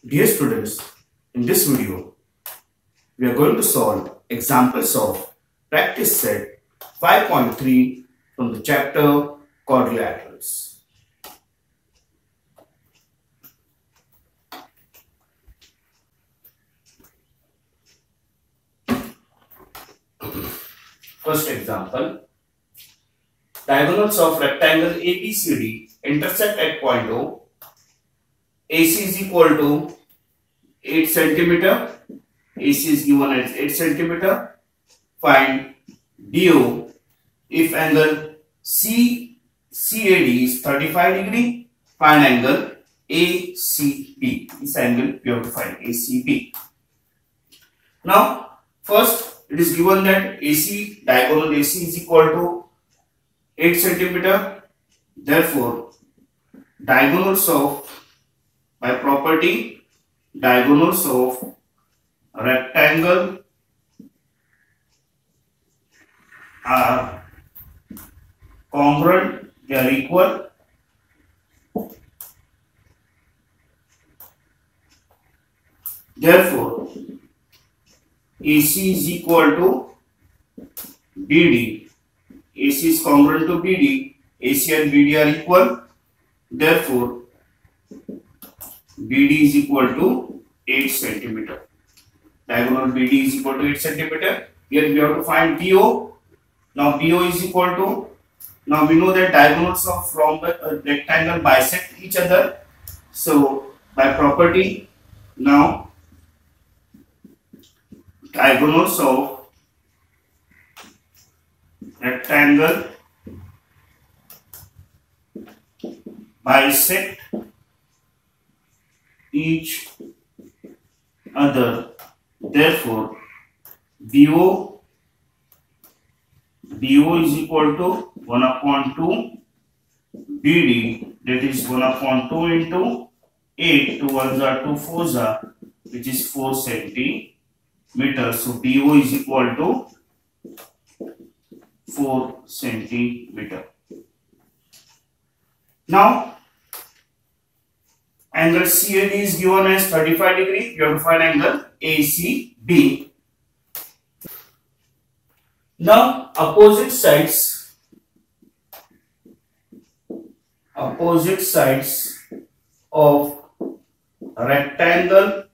Dear students, in this video, we are going to solve examples of practice set 5.3 from the chapter quadrilaterals. First example, diagonals of rectangle ABCD intersect at point O. AC is equal to 8 centimeter. AC is given as 8 centimeter. Find DO if angle C CAD is 35 degree. Find angle ACB. This angle we have to find ACB. Now, first it is given that AC diagonal AC is equal to 8 centimeter. Therefore, diagonals of by property diagonals of rectangle are congruent they are equal. Therefore AC is equal to BD AC is congruent to BD AC and BD are equal. Therefore BD is equal to 8 centimeter. Diagonal BD is equal to 8 centimeter. Here we have to find BO. Now BO is equal to, now we know that diagonals of from uh, rectangle bisect each other. So by property, now diagonals of rectangle bisect each other. Therefore, BO BO is equal to 1 upon 2 BD that is 1 upon 2 into 8 2 ones are 2 4s are which is 4 centimeter. So BO is equal to 4 centimeter. Now angle CAD is given as 35 degree. You have to find angle ACB. Now opposite sides, opposite sides of rectangle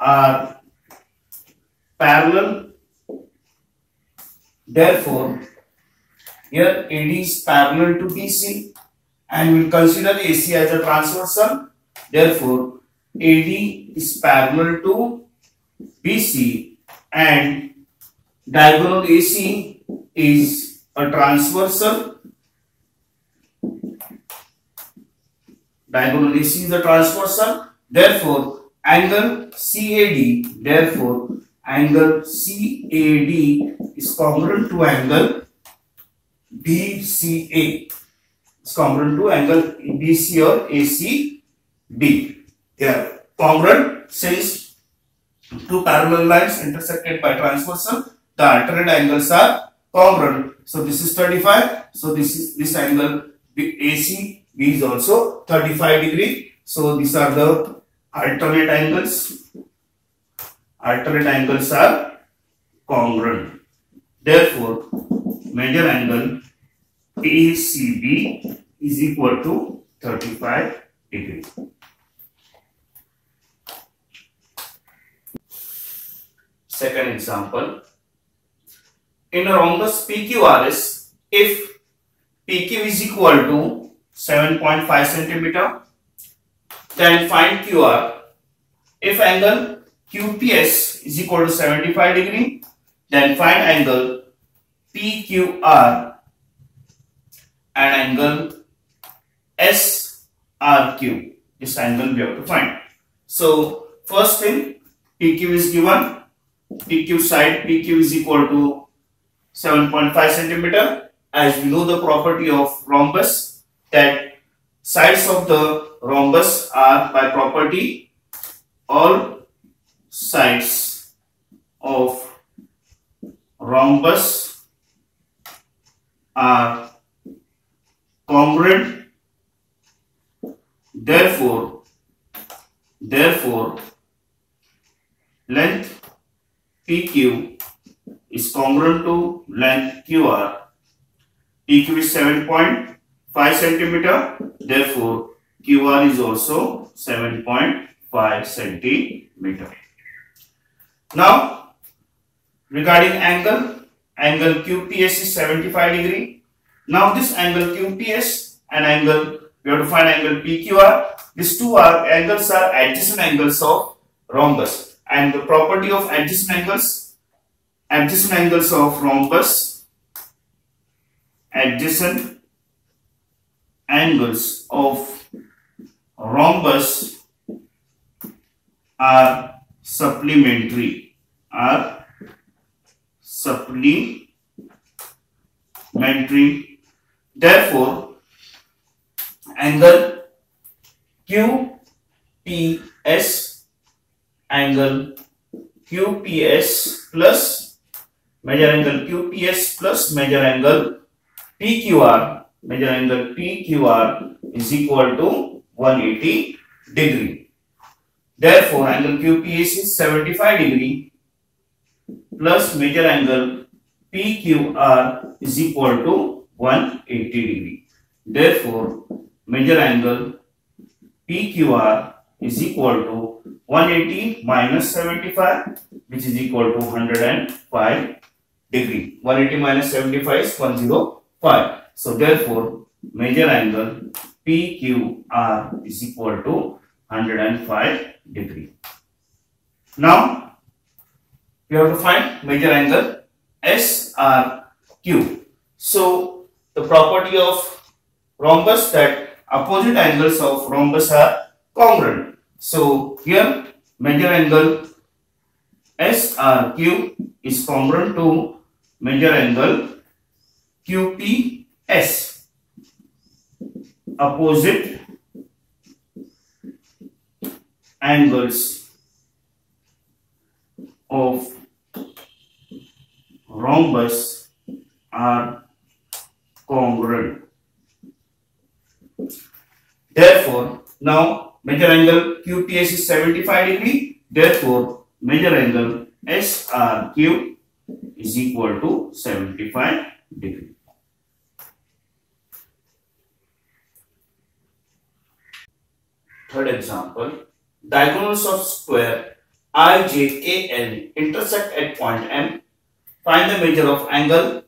are parallel. Therefore, here AD is parallel to BC and we'll consider AC as a transversal. Therefore, AD is parallel to BC and diagonal AC is a transversal. Diagonal AC is a transversal. Therefore, angle CAD, therefore, angle CAD is congruent to angle BCA is congruent to angle BC or ACB. They congruent since two parallel lines intersected by transversal, the alternate angles are congruent. So this is 35. So this is this angle AC is also 35 degree. So these are the alternate angles. Alternate angles are congruent. Therefore, major angle ACB is equal to 35 degree. Second example. In a rhombus PQRS, if PQ is equal to 7.5 centimeter, then find QR. If angle QPS is equal to 75 degree, then find angle PQR and angle SRQ. This angle we have to find. So first thing PQ is given. PQ side PQ is equal to 7.5 centimeter. As we know the property of rhombus that sides of the rhombus are by property all sides of rhombus are Congruent. therefore therefore length pq is congruent to length qr pq is 7.5 centimeter. Therefore qr is also 7.5 centimeter. Now regarding angle angle qps is 75 degree. Now, this angle QPS and angle, we have to find angle PQR. These two are angles are adjacent angles of rhombus. And the property of adjacent angles, adjacent angles of rhombus, adjacent angles of rhombus are supplementary are supplementary therefore angle QPS angle QPS plus measure angle QPS plus measure angle PQR measure angle PQR is equal to 180 degree. Therefore, angle QPS is 75 degree plus major angle PQR is equal to 180 degree. Therefore, major angle PQR is equal to 180 minus 75 which is equal to 105 degree. 180 minus 75 is 105. So, therefore, major angle PQR is equal to 105 degree. Now, we have to find major angle SRQ. So, the property of rhombus that opposite angles of rhombus are congruent. So, here major angle SRQ is congruent to major angle QPS opposite angles of rhombus are congruent. Therefore, now major angle QPS is 75 degree. Therefore, major angle SRQ is equal to 75 degree. Third example, diagonals of square IJKL intersect at point M. Find the measure of angle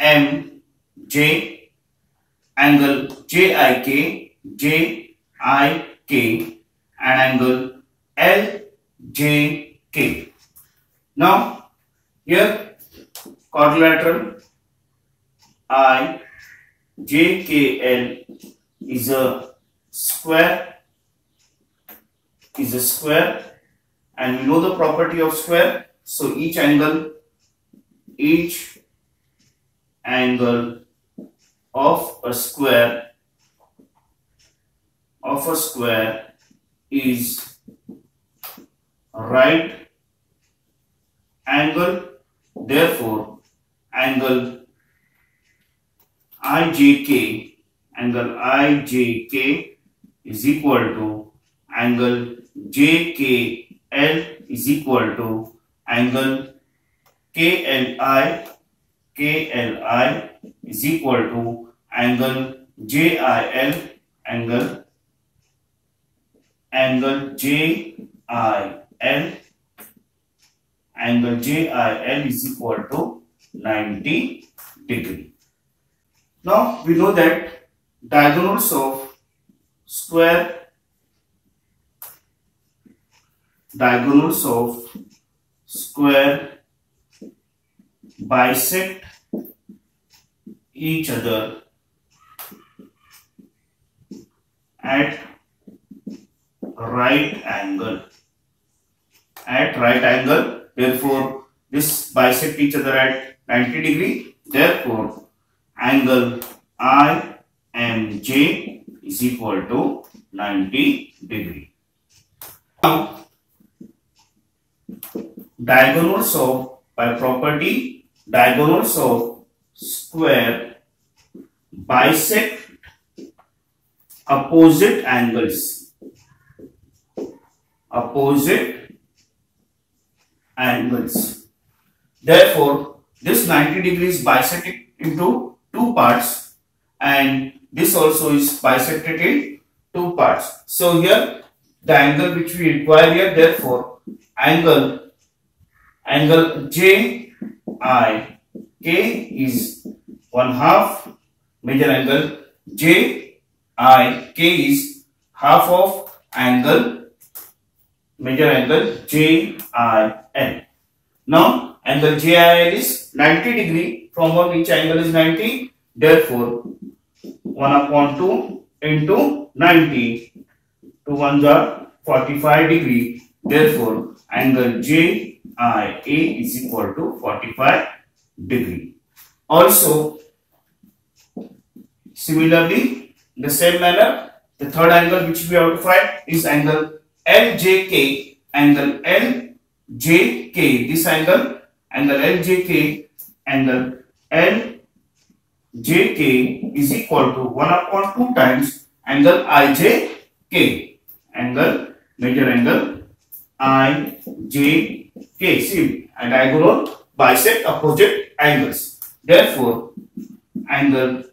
IMJ, angle JIK, JIK and angle LJK. Now, here quadrilateral IJKL is a square is a square and we know the property of square so each angle each angle of a square of a square is right angle therefore angle IJK angle IJK is equal to angle JKL is equal to angle KLI KLI is equal to angle JIL angle angle JIL angle JIL is equal to 90 degree. Now we know that diagonals of square diagonals of square bisect each other at right angle at right angle therefore this bisect each other at 90 degree therefore angle I and J is equal to 90 degree. Now, diagonals of by property diagonals of square bisect opposite angles opposite angles. Therefore, this 90 degrees bisected into two parts and this also is bisected in two parts. So here the angle which we require here therefore angle angle J I. K is one half major angle. J I. K is half of angle major angle. J I N. Now angle J I N is 90 degree. From one each angle is 90 therefore 1 upon 2 into 90 to 1 are 45 degree. Therefore angle J I A is equal to 45 degree. Also similarly in the same manner the third angle which we have to find is angle LJK, angle LJK, this angle, angle LJK, angle LJK is equal to 1 upon 2 times angle IJK, angle, major angle IJK. See, a diagonal bisect opposite angles. Therefore, angle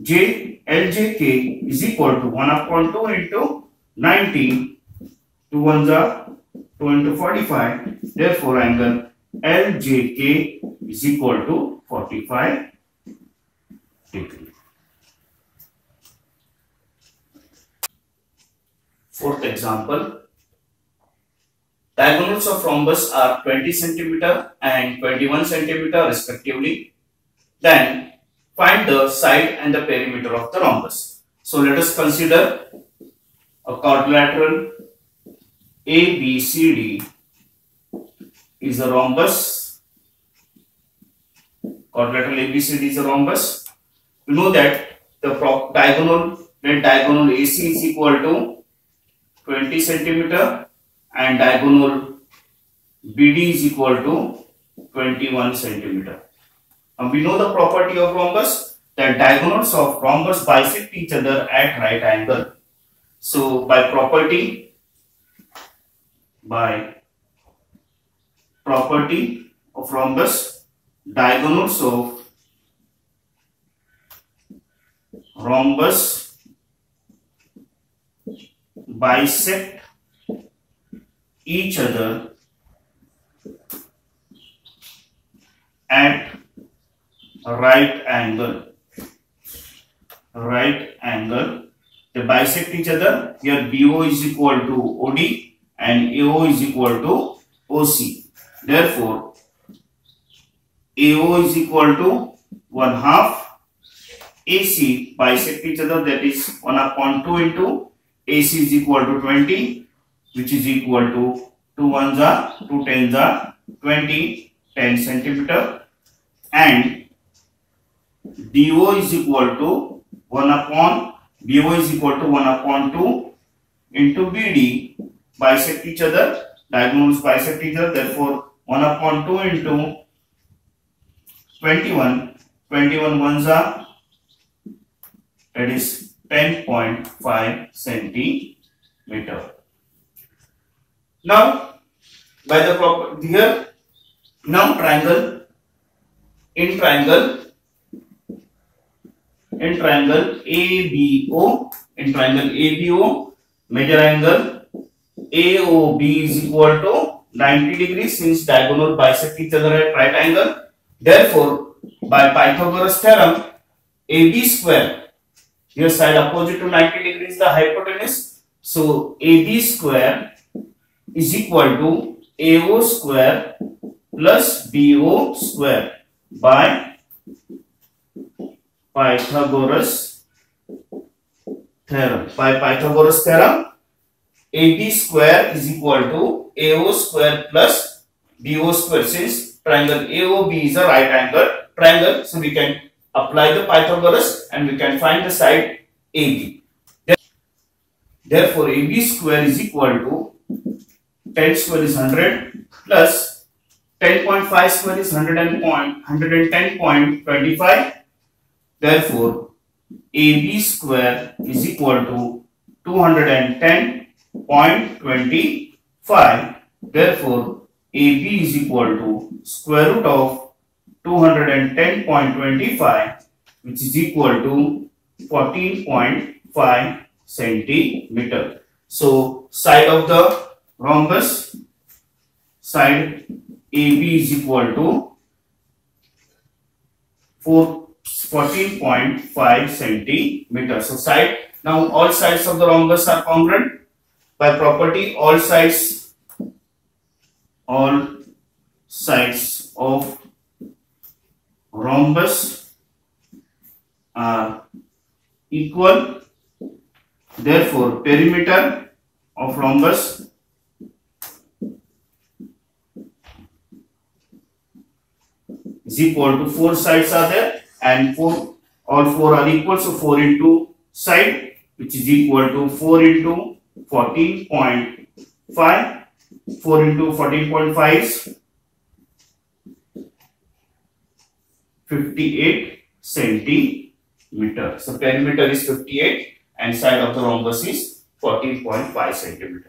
J LJK is equal to 1 upon 2 into 90 2 ones are 2 into 45. Therefore, angle LJK is equal to 45 degree. Fourth example. Diagonals of rhombus are 20 centimeter and 21 centimeter respectively. Then find the side and the perimeter of the rhombus. So let us consider a quadrilateral ABCD is a rhombus. Quadrilateral ABCD is a rhombus. We know that the diagonal net diagonal AC is equal to 20 centimeter and diagonal BD is equal to 21 centimeter. And we know the property of rhombus that diagonals of rhombus bisect each other at right angle. So by property by property of rhombus diagonals of rhombus bisect each other at right angle. Right angle. They bisect each other. Here BO is equal to OD and AO is equal to OC. Therefore, AO is equal to 1 half. AC bisect each other. That is 1 upon 2 into AC is equal to 20 which is equal to 2 ones are 2 tens are 20 10 centimeter. And DO is equal to 1 upon BO is equal to 1 upon 2 into BD bisect each other, diagonals bisect each other, therefore 1 upon 2 into 21, 21 ones are, that is 10.5 centimeter. Now, by the proper, here, now triangle, in triangle, in triangle ABO, in triangle ABO, major angle AOB is equal to 90 degrees since diagonal bisect each other at right angle. Therefore, by Pythagoras theorem, AB square, here side opposite to 90 degrees the hypotenuse. So, AB square is equal to AO square plus BO square by Pythagoras theorem. By Pythagoras theorem, AB square is equal to AO square plus BO square since triangle AOB is a right angle triangle. So we can apply the Pythagoras and we can find the side AB. Therefore AB square is equal to 10 square is 100 plus 10.5 square is 110.25. Therefore AB square is equal to 210.25. Therefore, AB is equal to square root of 210.25 which is equal to 14.5 centimeter. So side of the rhombus side AB is equal to 14.5 centimeter. So side now all sides of the rhombus are congruent by property all sides all sides of rhombus are equal therefore perimeter of rhombus is equal to four sides are there and four all four are equal so 4 into side which is equal to 4 into 14.5 4 into 14.5 is 58 centimeter. So perimeter is 58 and side of the rhombus is 14.5 centimeter.